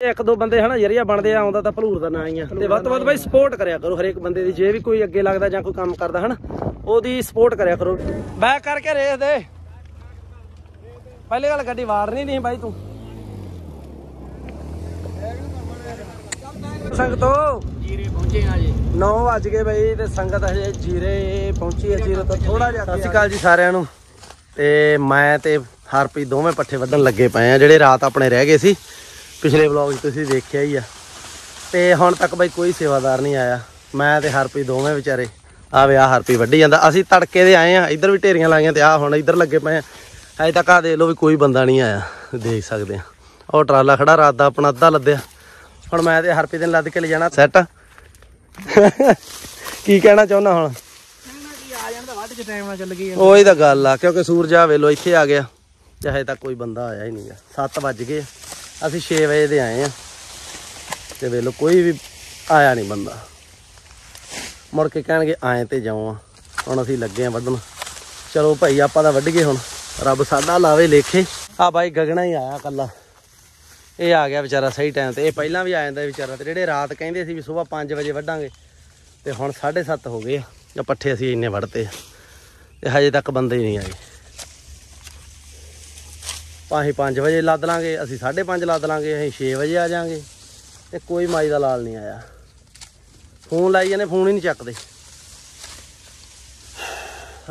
ਇੱਕ ਦੋ ਬੰਦੇ ਹਨਾ ਜਰੀਆ ਬਣਦੇ ਆ ਆਉਂਦਾ ਤਾਂ ਭਲੂਰ ਦਾ ਨਾਂ ਹੀ ਆ। ਤੇ ਵੱਧ ਤੋਂ ਵੱਧ ਬਾਈ ਸਪੋਰਟ ਕਰਿਆ ਕਰੋ ਹਰੇਕ ਬੰਦੇ ਦੀ ਜੇ ਵੀ ਕੋਈ ਅੱਗੇ ਲੱਗਦਾ ਜਾਂ ਕੋਈ ਕੰਮ ਕਰਦਾ ਹਨਾ ਉਹਦੀ ਸਪੋਰਟ ਕਰਿਆ ਕਰੋ। ਬੈਕ ਕਰਕੇ ਰੇਸ ਦੇ। ਪਹਿਲੀ ਗੱਲ ਗੱਡੀ ਵਾਰਨੀ ਨਹੀਂ ਬਾਈ ਤੂੰ। ਸੰਗਤੋ ਜੀਰੇ ਪਹੁੰਚੇ ਆ ਜੀ। 9 ਵਜ ਗਏ ਬਈ ਤੇ ਸੰਗਤ ਹਜੇ ਜੀਰੇ ਪਹੁੰਚੀ ਹੈ ਜੀਰੇ ਤੋਂ ਥੋੜਾ ਜਿਹਾ ਸਤਿ ਸ਼੍ਰੀ ਅਕਾਲ ਜੀ ਸਾਰਿਆਂ ਨੂੰ। ਤੇ ਮੈਂ ਤੇ ਹਰਪ੍ਰੀਤ ਦੋਵੇਂ ਪੱਠੇ ਵੱਢਣ ਲੱਗੇ ਪਏ ਆ ਜਿਹੜੇ ਰਾਤ ਆਪਣੇ ਰਹਿ ਗਏ ਸੀ। ਪਿਛਲੇ ਵਲੌਗ 'ਚ ਤੁਸੀਂ ਦੇਖਿਆ ਹੀ ਆ। ਤੇ ਹੁਣ ਤੱਕ ਬਈ ਕੋਈ ਸੇਵਾਦਾਰ ਨਹੀਂ ਆਇਆ। ਮੈਂ ਤੇ ਹਰਪੀ ਦੋਵੇਂ ਵਿਚਾਰੇ। ਆ ਵੇ ਆ ਹਰਪੀ ਵੱਢੀ ਜਾਂਦਾ। ਅਸੀਂ ਤੜਕੇ ਦੇ ਆਏ ਆ। ਇੱਧਰ ਵੀ ਢੇਰੀਆਂ ਲਾਈਆਂ ਤੇ ਆ ਹੁਣ ਇੱਧਰ ਲੱਗੇ ਪਏ ਆ। ਅਜੇ ਤੱਕ ਆ ਦੇਖ ਲਓ ਵੀ ਕੋਈ ਬੰਦਾ ਨਹੀਂ ਆਇਆ। ਦੇਖ ਸਕਦੇ ਆ। ਉਹ ਟਰਾਲਾ ਖੜਾ ਰਾਤ ਦਾ, ਆਪਣਾ ਅੱਧਾ ਲੱਦਿਆ। ਹੁਣ ਮੈਂ ਤੇ ਹਰਪੀ ਨੇ ਲੱਦ ਕੇ ਲੈ ਜਾਣਾ। ਸੈੱਟ। ਕੀ ਕਹਿਣਾ ਚਾਹੁੰਦਾ ਹੁਣ? ਕੀ ਆ ਉਹੀ ਤਾਂ ਗੱਲ ਆ, ਕਿਉਂਕਿ ਸੂਰਜ ਆ ਵੇਲੋ ਇੱਥੇ ਆ ਗਿਆ। ਤੇ ਹਜੇ ਤੱਕ ਕੋਈ ਬੰਦਾ ਆਇਆ ਹੀ ਨਹੀਂ ਨਹੀਂਗਾ 7 ਵੱਜ ਗਏ ਅਸੀਂ 6 ਵਜੇ ਦੇ ਆਏ ਆ ਤੇ ਵੇਲੋ ਕੋਈ ਵੀ ਆਇਆ ਨਹੀਂ ਬੰਦਾ। ਮੁੜ ਕੇ ਕਹਿਣਗੇ, ਆਏ ਤੇ ਜਾਓ ਆ। ਹੁਣ ਅਸੀਂ ਲੱਗੇ ਆ ਵੱਢਣ ਚਲੋ ਭਾਈ, ਆਪਾਂ ਤਾਂ ਵੱਢ ਗਏ ਹੁਣ। ਰੱਬ ਸਾਡਾ ਲਾਵੇ ਲੇਖੇ। ਆ ਬਾਈ, ਗਗਣਾ ਹੀ ਆਇਆ ਕੱਲਾ ਇਹ ਆ ਗਿਆ ਵਿਚਾਰਾ ਸਹੀ ਟਾਈਮ ਤੇ। ਇਹ ਪਹਿਲਾਂ ਵੀ ਆ ਜਾਂਦਾ ਵਿਚਾਰਾ ਤੇ। ਜਿਹੜੇ ਰਾਤ ਕਹਿੰਦੇ ਸੀ ਵੀ ਸਵੇਰ 5 ਵਜੇ ਵੱਢਾਂਗੇ। ਤੇ ਹੁਣ 7:30 ਹੋ ਗਏ ਆ। ਜਾਂ ਪੱਠੇ ਅਸੀਂ ਇੰਨੇ ਵੱਢਤੇ ਆ। ਤੇ ਹਜੇ ਤੱਕ ਬੰਦੇ ਨਹੀਂ ਆਏ। ਪਾਹੀ 5 ਵਜੇ ਲੱਦ ਲਾਂਗੇ, ਅਸੀਂ 5:30 ਲੱਦ ਲਾਂਗੇ, ਅਸੀਂ 6 ਵਜੇ ਆ ਜਾਾਂਗੇ। ਤੇ ਕੋਈ ਮਾਈ ਦਾ ਲਾਲ ਨਹੀਂ ਆਇਆ। ਫੋਨ ਲਾਈ ਜਾਂਦੇ, ਫੋਨ ਹੀ ਨਹੀਂ ਚੱਕਦੇ।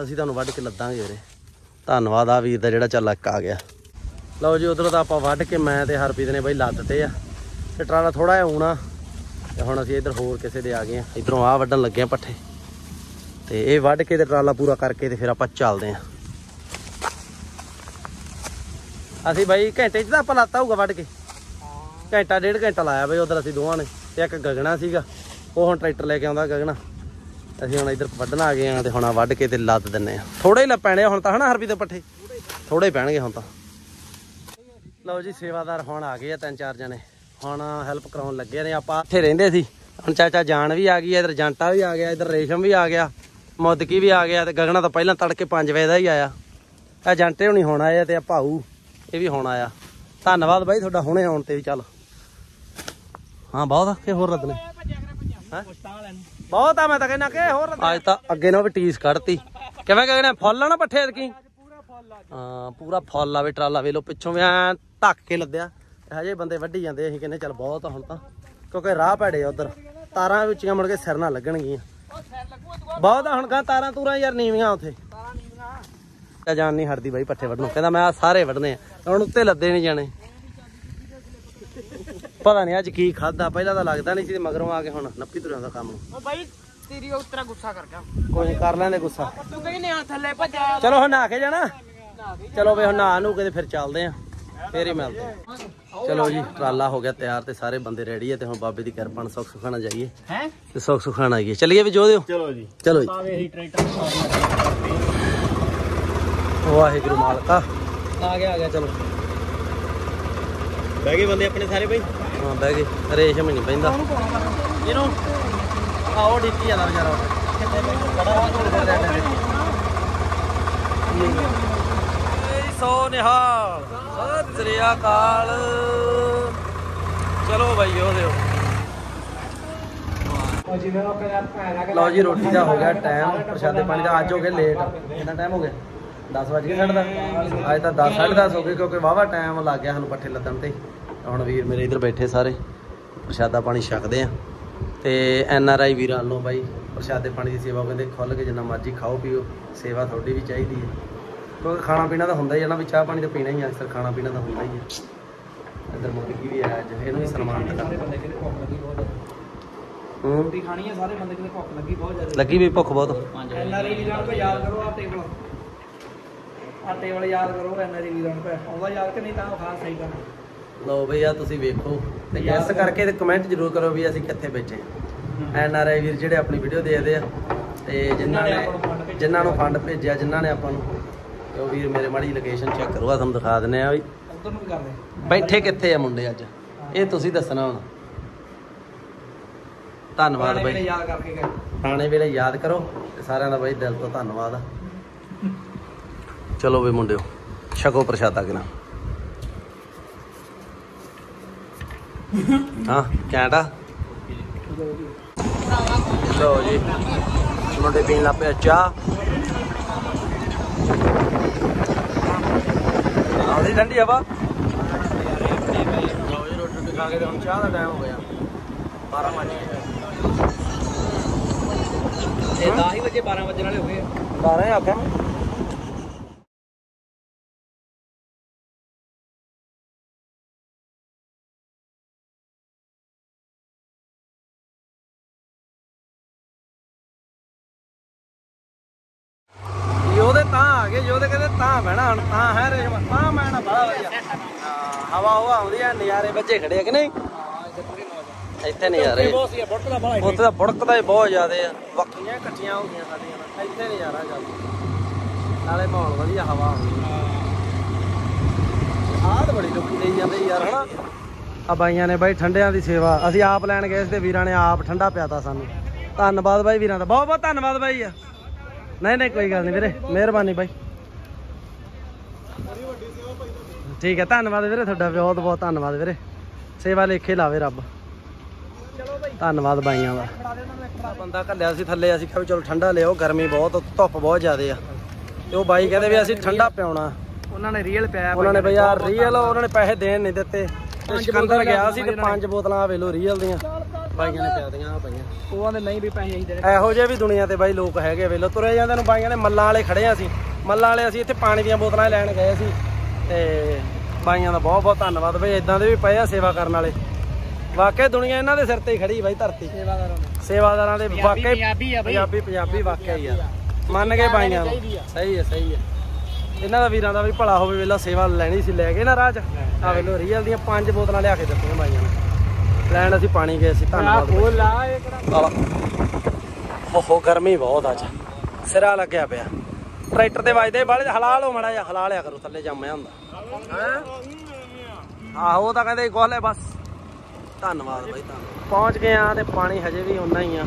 ਅਸੀਂ ਤੁਹਾਨੂੰ ਵੱਢ ਕੇ ਲੱਦਾਂਗੇ ਵੀਰੇ ਧੰਨਵਾਦ ਆ ਵੀਰ ਦਾ ਜਿਹੜਾ ਚੱਲ ਇੱਕ ਆ ਗਿਆ। ਲਓ ਜੀ, ਉਧਰੋਂ ਤਾਂ ਆਪਾਂ ਵੱਢ ਕੇ ਮੈਂ ਤੇ ਹਰਪ੍ਰੀਤ ਨੇ ਬਈ ਲੱਦਤੇ ਆ। ਤੇ ਟਰਾਲਾ ਥੋੜਾ ਜਿਹਾ ਹੋਣਾ। ਤੇ ਹੁਣ ਅਸੀਂ ਇੱਧਰ ਹੋਰ ਕਿਸੇ ਦੇ ਆ ਗਏ ਆ। ਇਧਰੋਂ ਆ ਵੱਢਣ ਲੱਗੇ ਆ ਪੱਠੇ। ਤੇ ਇਹ ਵੱਢ ਕੇ ਤੇ ਟਰਾਲਾ ਪੂਰਾ ਕਰਕੇ ਤੇ ਫਿਰ ਆਪਾਂ ਚੱਲਦੇ ਆਂ। ਅਸੀਂ ਬਾਈ ਘੰਟੇ 'ਚ ਤਾਂ ਆਪਾਂ ਲਾਤਾ ਹੋਊਗਾ ਵੱਢ ਕੇ। ਘੰਟਾ ਡੇਢ ਘੰਟਾ ਲਾਇਆ ਬਈ ਉਧਰ ਅਸੀਂ ਦੋਵਾਂ ਨੇ। ਤੇ ਇੱਕ ਗਗਣਾ ਸੀਗਾ। ਉਹ ਹੁਣ ਟਰੈਕਟਰ ਲੈ ਕੇ ਆਉਂਦਾ ਗਗਣਾ। ਅਸੀਂ ਹੁਣ ਇੱਧਰ ਵੱਢਣ ਆ ਗਏ ਆ ਤੇ ਹੁਣ ਆ ਵੱਢ ਕੇ ਤੇ ਲੱਦ ਦਿੰਨੇ ਆ ਥੋੜੇ ਹੀ ਪੈਣੇ ਹੁਣ ਤਾਂ ਹਨਾ ਹਰਪੀ ਦੇ ਪੱਠੇ? ਥੋੜੇ ਪੈਣਗੇ ਹੁਣ ਤਾਂ। ਲਓ ਜੀ ਸੇਵਾਦਾਰ ਹੁਣ ਆ ਗਏ ਆ ਤਿੰਨ ਚਾਰ ਜਣੇ। ਹੁਣ ਹੈਲਪ ਕਰਾਉਣ ਲੱਗੇ ਨੇ ਆਪਾਂ। ਇੱਥੇ ਰਹਿੰਦੇ ਸੀ। ਹੁਣ ਚਾਚਾ ਜਾਨ ਵੀ ਆ ਗਈ ਇਧਰ ਜੰਟਾ ਵੀ ਆ ਗਿਆ ਇਧਰ ਰੇਸ਼ਮ ਵੀ ਆ ਗਿਆ ਮੁੱਦਕੀ ਵੀ ਆ ਗਿਆ ਤੇ ਗਗਨਾ ਤਾਂ ਪਹਿਲਾਂ ਤੜਕੇ 5 ਵਜੇ ਦਾ ਹੀ ਆਇਆ। ਇਹ ਜੰਟੇ ਹੁਣੀ ਹੁਣ ਆਏ ਆ ਤੇ ਆ ਭਾਊ। ਇਹ ਵੀ ਹੁਣ ਆਇਆ। ਧੰਨਵਾਦ ਬਾਈ ਤੁਹਾਡਾ ਹੁਣੇ ਆਉਣ ਤੇ ਵੀ ਚੱਲ। ਹਾਂ, ਬਹੁਤ ਕਿ ਹੋਰ ਰੱਦਨੇ ਬਹੁਤ ਆ, ਮੈਂ ਤਾਂ ਕਹਿੰਦਾ ਕਿ ਹੋਰ ਅੱਜ ਤਾਂ ਅੱਗੇ ਨਾ ਵੀ ਟੀਸ ਕੱਢਤੀ। ਕਿਵੇਂ ਕਹਿੰਦੇ ਫੁੱਲ ਆ ਨਾ ਪੱਠੇ ਕੀ ਹਾਂ, ਪੂਰਾ ਫੁੱਲ ਆਵੇ ਟਰਾਲਾ ਵੇ ਲੋ ਪਿੱਛੋਂ ਵੀ ਐਂ ਢੱਕ ਕੇ ਲੱਦਿਆ। ਹਜੇ ਬੰਦੇ ਵੱਢੀ ਜਾਂਦੇ ਅਸੀਂ ਕਹਿੰਦੇ ਚੱਲ ਬਹੁਤ ਹੁਣ ਤਾਂ। ਕਿਉਂਕਿ ਰਾਹ ਭੈੜੇ ਆ ਉਧਰ। ਤਾਰਾਂ ਉੱਚੀਆਂ ਮੁੜ ਕੇ ਸਿਰ ਨਾਲ ਲੱਗਣਗੀਆਂ। ਬਹੁਤ ਆ ਹੁਣ ਕਾ ਤਾਰਾਂ ਤੂਰਾਂ ਯਾਰ ਨੀਵੀਆਂ ਉੱਥੇ। ਤਾਂ ਜਾਨ ਨਹੀਂ ਹਟਦੀ ਬਾਈ ਪੱਠੇ ਵੱਢਣੋਂ। ਕਹਿੰਦਾ ਮੈਂ ਆ ਸਾਰੇ ਵੱਢਣੇ ਆ। ਹੁਣ ਉੱਤੇ ਲੱਦੇ ਨਹੀਂ ਜਾਣੇ। ਪਤਾ ਨਹੀਂ ਅੱਜ ਕੀ ਖਾਦਾ ਪਹਿਲਾਂ ਤਾਂ ਲੱਗਦਾ ਨਹੀਂ ਸੀ ਮਗਰੋਂ ਆ ਕੇ ਹੁਣ ਨੱਪੀ ਤੁਰਿਆਂ ਦਾ ਕੰਮ। ਉਹ ਬਾਈ ਤੇਰੀ ਉਤਰਾ ਗੁੱਸਾ ਕਰ ਗਿਆ। ਕੋਈ ਕਰ ਲੈਂਦੇ ਗੁੱਸਾ। ਤੂੰ ਕਹਿੰਦੇ ਆ ਥੱਲੇ ਭੱਜਾ। ਚਲੋ ਹੁਣ ਨਹਾ ਕੇ ਜਾਣਾ। ਚਲੋ ਵੇ ਹੁਣ ਨਹਾ ਨੂੰ ਕੇ ਤੇ ਫਿਰ ਚੱਲਦੇ ਆ। ਫੇਰ ਹੀ ਮਿਲਦੇ ਚਲੋ ਜੀ ਟਰਾਲਾ ਹੋ ਗਿਆ ਤਿਆਰ ਤੇ ਸਾਰੇ ਬੰਦੇ ਰੈਡੀ ਆ ਤੇ ਹੁਣ ਬਾਬੇ ਦੀ ਕਿਰਪਾ ਨਾਲ ਸੁੱਖ ਸੁਖਾਣਾ ਜਾਈਏ। ਹੈ? ਤੇ ਸੁੱਖ ਸੁਖਾਣਾ ਆਈਏ। ਚੱਲੀਏ ਵੀ ਜੋ ਦਿਓ ਚਲੋ ਜੀ। ਚਲੋ ਜੀ। ਟਰੈਕਟਰ ਵਾਹਿਗੁਰੂ ਮਾਲਕਾ। ਆ ਗਿਆ ਆ ਗਿਆ ਚਲੋ। ਬਹਿ ਗਏ ਬੰਦੇ ਆਪਣੇ ਸਾਰੇ ਬਾਈ? ਹਾਂ ਬਹਿ ਗਏ। ਰੇਸ਼ਮ ਹੀ ਨਹੀਂ ਪੈਂਦਾ ਇਹਨੂੰ ਆਓ ਡਿੱਕੀ ਜਾਂਦਾ ਵਿਚਾਰਾ। ਸੋ ਨਿਹਾਲ ਸਤਿ ਸ੍ਰੀ ਅਕਾਲ। ਚਲੋ ਬਾਈ ਉਹ ਦਿਓ। ਲਓ ਜੀ ਰੋਟੀ ਦਾ ਹੋ ਗਿਆ ਟਾਈਮ ਪ੍ਰਸ਼ਾਦੇ ਪਾਣੀ ਦਾ। ਅੱਜ ਹੋ ਗਿਆ ਲੇਟ ਕਿੰਨਾ ਟਾਈਮ ਹੋ ਗਿਆ? 10 ਵਜੇ ਸਾਢੇ ਦਾ। ਅੱਜ ਤਾਂ 10 10:30 ਹੋ ਗਏ ਕਿਉਂਕਿ ਵਾਵਾ ਟਾਈਮ ਲੱਗ ਗਿਆ ਸਾਨੂੰ ਪੱਠੇ ਲੱਦਣ ਤੇ। ਹੁਣ ਵੀਰ ਮੇਰੇ ਇੱਧਰ ਬੈਠੇ ਸਾਰੇ ਪ੍ਰਸ਼ਾਦਾ ਪਾਣੀ ਛਕਦੇ ਆ। ਤੇ ਐਨ ਆਰ ਆਈ ਵੀਰਾਂ ਵੱਲੋਂ ਬਾਈ ਪ੍ਰਸ਼ਾਦੇ ਪਾਣੀ ਦੀ ਸੇਵਾ ਕਹਿੰਦੇ ਖੁੱਲ ਕੇ ਜਿੰਨਾ ਮਰਜ਼ੀ ਖਾਓ ਪੀਓ ਸੇਵਾ ਤੁਹਾਡੀ ਵੀ ਚਾਹੀਦੀ ਹੈ ਕਿਉਂਕਿ ਖਾਣਾ ਪੀਣਾ ਤਾਂ ਹੁੰਦਾ ਹੀ ਹੈ ਨਾ ਵੀ ਚਾਹ ਪਾਣੀ ਤਾਂ ਪੀਣਾ ਹੀ ਆ ਅਕਸਰ ਖਾਣਾ ਪੀਣਾ ਤਾਂ ਹੁੰਦਾ ਹੀ ਹੈ ਇੱਧਰ ਮੁਰਗੀ ਵੀ ਆਇਆ ਅੱਜ ਇਹਨੂੰ ਵੀ ਸਨਮਾਨ ਦਿੱਤਾ। ਰੋਟੀ ਖਾਣੀ ਹੈ ਸਾਰੇ ਬੰਦੇ ਕਿਤੇ ਭੁੱਖ ਲੱਗੀ ਬਹੁਤ ਜ਼ਿਆਦਾ। ਲੱਗੀ ਵੀ ਭੁੱਖ ਬਹੁਤ। ਐਨਆਰਆਈ ਵੀਰਾਂ ਨੂੰ ਯਾਦ ਕਰੋ ਆ ਟੇਬਲ ਆ ਟੇਬਲ ਯਾਦ ਕਰੋ ਐਨਆਰਆਈ ਵੀਰਾਂ ਨੂੰ ਆਉਂਦਾ ਯਾਦ ਕਿ ਨਹੀਂ ਤਾਂ ਖਾਸ ਸਹੀ ਕਰਨਾ ਲਓ ਬਈ ਆ ਤੁਸੀਂ ਵੇਖੋ ਤੇ ਗੈਸ ਕਰਕੇ ਤੇ ਕਮੈਂਟ ਜ਼ਰੂਰ ਕਰੋ ਵੀ ਅਸੀਂ ਕਿੱਥੇ ਬੈਠੇ ਐਨ ਆਰ ਆਈ ਵੀਰ ਜਿਹੜੇ ਆਪਣੀ ਵੀਡੀਓ ਦੇਖਦੇ ਆ ਤੇ ਜਿਨ੍ਹਾਂ ਨੇ ਜਿਨ੍ਹਾਂ ਨੂੰ ਫੰਡ ਭੇਜਿਆ ਜਿਨ੍ਹਾਂ ਨੇ ਆਪਾਂ ਨੂੰ ਤੇ ਉਹ ਵੀਰ ਮੇਰੇ ਮਾੜੀ ਲੋਕੇਸ਼ਨ ਚੈੱਕ ਕਰੋ ਆ ਤੁਹਾਨੂੰ ਦਿਖਾ ਦਿੰਨੇ ਆ ਵੀ ਉਧਰ ਨੂੰ ਵੀ ਕਰਦੇ? ਬੈਠੇ ਕਿੱਥੇ ਆ ਮੁੰਡੇ ਅੱਜ? ਇਹ ਤੁਸੀਂ ਦੱਸਣਾ ਹੁਣ। ਧੰਨਵਾਦ ਵੇਲੇ ਬਾਈ। ਯਾਦ ਕਰਕੇ ਗਏ। ਖਾਣੇ ਵੇਲੇ ਯਾਦ ਕਰੋ ਤੇ ਸਾਰਿਆਂ ਦਾ ਬਾਈ ਦਿਲ ਤੋਂ ਧੰਨਵਾਦ ਆ। ਚਲੋ ਵੀ ਮੁੰਡਿਓ ਛਕੋ ਪ੍ਰਸ਼ਾਦਾ ਕਿਨਾ। ਹਾਂ ਕੈਂਟਾ ਲੋ ਜੀ ਮੁੰਡੇ ਪੀਣ ਲੱਗ ਪਿਆ ਚਾਹ। ਆਉਂਦੀ ਠੰਡੀ ਹਵਾ। ਲਓ ਜੀ ਰੋਟੀ ਰੋਟੀ ਖਾ ਕੇ ਤੇ ਹੁਣ ਚਾਹ ਦਾ ਟਾਈਮ ਹੋ ਗਿਆ। 12 ਵਜੇ ਇਹ 10 ਹੀ ਵਜੇ 12 ਵਜੇ ਵਾਲੇ ਹੋ ਗਏ। 12 ਆ ਯੋਦੇ ਤਾਂ ਕਹਿੰਦੇ ਤਾਂ ਬਹਿਣਾ ਹੁਣ ਤਾਂ ਹੈ ਰੇਸ਼ਮ ਤਾਂ ਨਾ ਬੜਾ ਵਧੀਆ। ਹਾਂ ਹਵਾ ਉਹ ਆਉਂਦੀ ਆ ਨਜ਼ਾਰੇ ਬੱਚੇ ਖੜੇ ਆ ਕਿ ਨਹੀਂ? ਇੱਥੇ ਨਜ਼ਾਰੇ। ਉੱਥੇ ਤਾਂ ਬੁੜਕਦਾ ਹੀ ਬਹੁਤ ਜ਼ਿਆਦੇ ਆ। ਬੱਕੀਆਂ ਇਕੱਠੀਆਂ ਹੋ ਗਈਆਂ ਸਾਡੀਆਂ ਇੱਥੇ ਨਜ਼ਾਰਾ ਚੱਲਦਾ ਨਾਲੇ ਮਾਹੌਲ ਵਧੀਆ ਹਵਾ ਆਉਂਦੀ ਆਹ ਤਾਂ ਬੜੀ ਲੋਕੀ ਲਈ ਜਾਂਦੇ ਯਾਰ ਹਨਾ? ਆ ਬਾਈਆਂ ਨੇ ਬਾਈ ਠੰਡਿਆਂ ਦੀ ਸੇਵਾ ਅਸੀਂ ਆਪ ਲੈਣ ਗਏ ਸੀ ਤੇ ਵੀਰਾਂ ਨੇ ਆਪ ਠੰਡਾ ਪਿਆਤਾ ਸਾਨੂੰ। ਧੰਨਵਾਦ ਬਾਈ ਵੀਰਾਂ ਦਾ ਬਹੁਤ ਬਹੁਤ ਧੰਨਵਾਦ ਬਾਈ ਆ। ਨਹੀਂ ਨਹੀਂ ਕੋਈ ਗੱਲ ਨਹੀਂ ਵੀਰੇ। ਮਿਹਰਬਾਨੀ ਬਾਈ। ਠੀਕ ਹੈ ਧੰਨਵਾਦ ਵੀਰੇ ਤੁਹਾਡਾ। ਬਹੁਤ ਬਹੁਤ ਧੰਨਵਾਦ ਵੀਰੇ। ਸੇਵਾ ਲੇਖੇ ਲਾਵੇ ਰੱਬ। ਧੰਨਵਾਦ ਬਾਈਆਂ ਦਾ। ਬੰਦਾ ਘੱਲਿਆ ਸੀ ਥੱਲੇ ਅਸੀਂ ਕਿਹਾ ਚਲੋ ਠੰਡਾ ਲਿਆਓ ਗਰਮੀ ਬਹੁਤ ਧੁੱਪ ਬਹੁਤ ਜ਼ਿਆਦੇ ਆ। ਤੇ ਉਹ ਬਾਈ ਕਹਿੰਦੇ ਵੀ ਅਸੀਂ ਠੰਡਾ ਪਿਆਉਣਾ। ਉਹਨਾਂ ਨੇ ਰੀਅਲ ਪਿਆ ਉਹਨਾਂ ਨੇ ਬਈ। ਯਾਰ ਰੀਅਲ ਉਹਨਾਂ ਨੇ ਪੈਸੇ ਦੇਣ ਨਹੀਂ ਦਿੱਤੇ। ਸਿਕੰਦਰ ਗਿਆ ਸੀ ਤੇ ਪੰਜ ਬੋਤਲਾਂ ਆ ਵੇਲੋ ਰੀਅਲ ਦੀਆਂ। ਬਾਈਆਂ ਨੇ ਪਿਆ ਦੀਆਂ ਆ ਪਈਆਂ ਉਹ ਆਂਦੇ ਨਹੀਂ ਵੀ ਪੈਸੇ ਅਸੀਂ ਦੇਣੇ। ਇਹੋ ਜਿਹੇ ਵੀ ਦੁਨੀਆ ਤੇ ਬਾਈ ਲੋਕ ਹੈਗੇ ਵੇਲੋ। ਤੁਰੇ ਜਾਂਦੇ ਨੂੰ ਬਾਈਆਂ ਨੇ ਮੱਲਾਂ ਵਾਲੇ ਖੜੇ ਆ ਸੀ ਮੱਲਾਂ ਵਾਲੇ ਅਸੀਂ ਇੱਥੇ ਪਾਣੀ ਦੀਆਂ ਬੋਤਲਾਂ ਲੈਣ ਗਏ ਸੀ। ਤੇ ਬਾਈਆਂ ਦਾ ਬਹੁਤ ਬਹੁਤ ਧੰਨਵਾਦ ਬਈ ਇਦਾਂ ਦੇ ਵੀ ਪਏ ਆ ਸੇਵਾ ਕਰਨ ਵਾਲੇ। ਵਾਕਿਆ ਦੁਨੀਆ ਇਹਨਾਂ ਦੇ ਸਿਰ ਤੇ ਹੀ ਖੜੀ ਬਾਈ ਧਰਤੀ। ਸੇਵਾਦਾਰਾਂ ਦੇ। ਵਾਕਿਆ ਪੰਜਾਬੀ ਪੰਜਾਬੀ ਵਾਕਿਆ ਹੀ ਆ। ਮੰਨ ਗਏ ਬਾਈਆਂ ਨੂੰ। ਸਹੀ ਹੈ ਸਹੀ ਹੈ ਇਹਨਾਂ ਦਾ ਵੀਰਾਂ ਦਾ ਵੀ ਭਲਾ ਹੋਵੇ ਵੇਲਾ ਸੇਵਾ ਲੈਣੀ ਸੀ ਲੈ ਗਏ ਨਾ ਚ ਆ ਵੇਲੋ ਰੀਅਲ ਦੀਆਂ ਪੰਜ ਬੋਤਲਾਂ ਲਿਆ ਕੇ ਦਿੱਤੀਆਂ ਬਾਈਆਂ ਨੇ। ਲੈਣ ਅਸੀਂ ਪਾਣੀ ਗਏ ਸੀ ਧੰਨਵਾਦ। ਉਹ ਲਾ ਇਹ ਕਿਹੜਾ? ਓਹੋ ਗਰਮੀ ਬਹੁਤ ਅੱਜ ਸਿਰਾ ਲੱਗਿਆ ਪਿਆ। ਟਰੈਕਟਰ ਤੇ ਵੱਜਦੇ ਬਾਲੇ ਹਲਾਲ ਹੋ ਮੜਾ ਜਾ ਹਲਾ ਲਿਆ ਕਰੋ ਥੱਲੇ ਜੰਮਿਆ ਹੁੰਦਾ ਆਹੋ ਉਹ ਤਾਂ ਕਹਿੰਦੇ ਗੋਲੇ ਬਸ। ਧੰਨਵਾਦ ਬਾਈ ਧੰਨਵਾਦ। ਪਹੁੰਚ ਗਏ ਆ ਤੇ ਪਾਣੀ ਹਜੇ ਵੀ ਉਨਾ ਹੀ ਆ।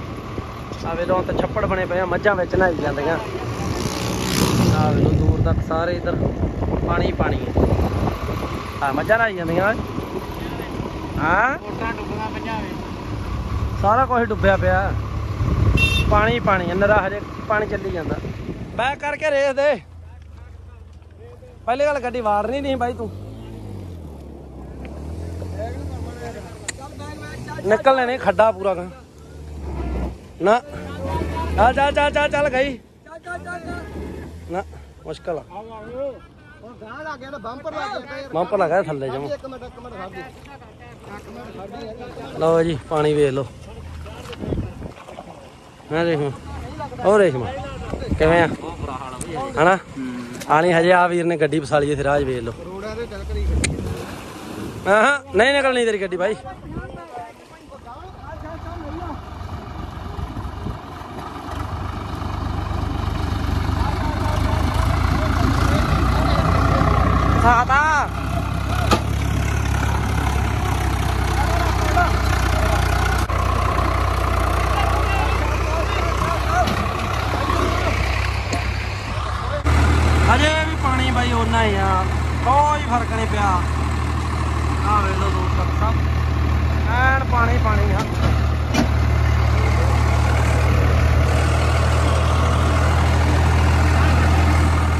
ਆ ਵੇਲੋ ਤਾਂ ਛੱਪੜ ਬਣੇ ਪਏ ਆ ਮੱਝਾਂ ਵਿੱਚ ਨਹਾਈ ਜਾਂਦੀਆਂ। ਆ ਵੇਲੋ ਦੂਰ ਤੱਕ ਸਾਰੇ ਇਧਰ ਪਾਣੀ ਪਾਣੀ ਆ। ਮੱਝਾਂ ਨਹਾਈ ਜਾਂਦੀਆਂ। ਹਾਂ? ਮੋਟਾਂ ਡੁੱਬੀਆਂ ਪੰਜਾਂ ਵੇ ਸਾਰਾ ਕੁਝ ਡੁੱਬਿਆ ਪਿਆ। ਪਾਣੀ ਪਾਣੀ ਨਰਾ ਹਜੇ ਪਾਣੀ ਚੱਲੀ ਜਾਂਦਾ। ਬੈਕ ਕਰਕੇ ਰੇਸ ਦੇ। ਪਹਿਲੇ ਗੱਲ ਗੱਡੀ ਵਾਰਨੀ ਨਹੀਂ ਬਾਈ ਤੂੰ। ਨਿਕਲ ਲੈਣੇ ਖੱਡਾ ਪੂਰਾ ਗਾ ਨਾ। ਚੱਲ ਚੱਲ ਚੱਲ ਚੱਲ ਚੱਲ ਗਈ। ਨਾ ਮੁਸ਼ਕਲ ਆ। ਹੁਣ ਗਾਂ ਲੱਗ ਗਿਆ ਤਾਂ ਬੰਪਰ ਲੱਗ ਗਿਆ। ਮੰਪ ਲਗਾ ਥੱਲੇ ਜਮ। ਇੱਕ ਮਿੰਟ ਇੱਕ ਮਿੰਟ ਖੜ ਦੇ ਲਓ ਜੀ, ਪਾਣੀ ਵੇਖ ਲਓ। ਮੈਂ ਰੇਸ਼ਮਾ ਉਹ ਰੇਸ਼ਮਾ ਕਿਵੇਂ ਆ? ਹਨਾ? ਆਣੀ ਹਜੇ ਆ ਵੀਰ ਨੇ ਗੱਡੀ ਫਸਾਲੀ ਇੱਥੇ ਰਾਜ ਵੇਖ ਲਓ। ਹਾਂ ਨਹੀਂ ਨਿਕਲਣੀ ਤੇਰੀ ਗੱਡੀ ਭਾਈ ਸਾਤਾ ਹਜੇ ਵੀ ਪਾਣੀ ਬਾਈ ਓਨਾ ਹੀ ਆ ਕੋਈ ਫ਼ਰਕ ਨਹੀਂ ਪਿਆ। ਆ ਵੇ ਲੋ ਦੂਰ ਸਭ ਐਨ ਪਾਣੀ ਪਾਣੀ ਆ।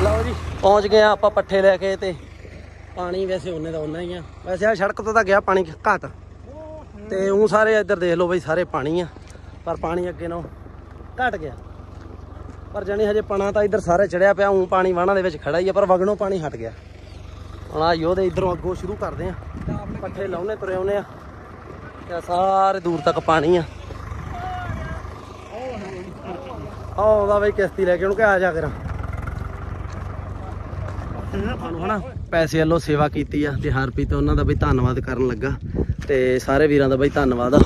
ਲਓ ਜੀ, ਪਹੁੰਚ ਗਏ ਆ ਆਪਾਂ ਪੱਠੇ ਲੈ ਕੇ ਤੇ। ਪਾਣੀ ਵੈਸੇ ਉਹਨੇ ਦਾ ਉਹਨਾਂ ਹੀ ਆ। ਵੈਸੇ ਆ ਸੜਕ ਤੋਂ ਤਾਂ ਗਿਆ ਪਾਣੀ ਘੱਟ। ਤੇ ਉਹ ਸਾਰੇ ਇੱਧਰ ਦੇਖ ਲਓ ਬਈ, ਸਾਰੇ ਪਾਣੀ ਆ। ਪਰ ਪਾਣੀ ਅੱਗੇ ਨਾਲੋਂ ਘਟ ਗਿਆ। ਪਰ ਜਾਨੀ ਹਜੇ ਪਣਾ ਤਾਂ ਇੱਧਰ ਸਾਰੇ ਚੜਿਆ ਪਿਆ, ਉਂ ਪਾਣੀ ਵਾਹਣਾ ਦੇ ਵਿੱਚ ਖੜਾ ਹੀ ਆ, ਪਰ ਵਗਣੋਂ ਪਾਣੀ ਹਟ ਗਿਆ। ਹੁਣ ਆ ਯੋਧੇ ਇਧਰੋਂ ਅੱਗੋਂ ਸ਼ੁਰੂ ਕਰਦੇ ਆ। ਪੱਠੇ ਲਾਉਨੇ ਤੁਰੇ ਆਉਨੇ ਆ। ਤੇ ਸਾਰੇ ਦੂਰ ਤੱਕ ਪਾਣੀ ਆ। ਆਉਂਦਾ ਬਈ ਕਿਸ਼ਤੀ ਲੈ ਕੇ, ਉਹਨੂੰ ਕਿਹਾ ਜਾ ਕਰਾਂ। ਸਾਨੂੰ ਹਨਾ ਪੈਸੇ ਵੱਲੋਂ ਸੇਵਾ ਕੀਤੀ ਆ ਤੇ ਹਰਪ੍ਰੀਤ ਉਹਨਾਂ ਦਾ ਬਈ ਧੰਨਵਾਦ ਕਰਨ ਲੱਗਾ। ਤੇ ਸਾਰੇ ਵੀਰਾਂ ਦਾ ਬਈ ਧੰਨਵਾਦ ਆ।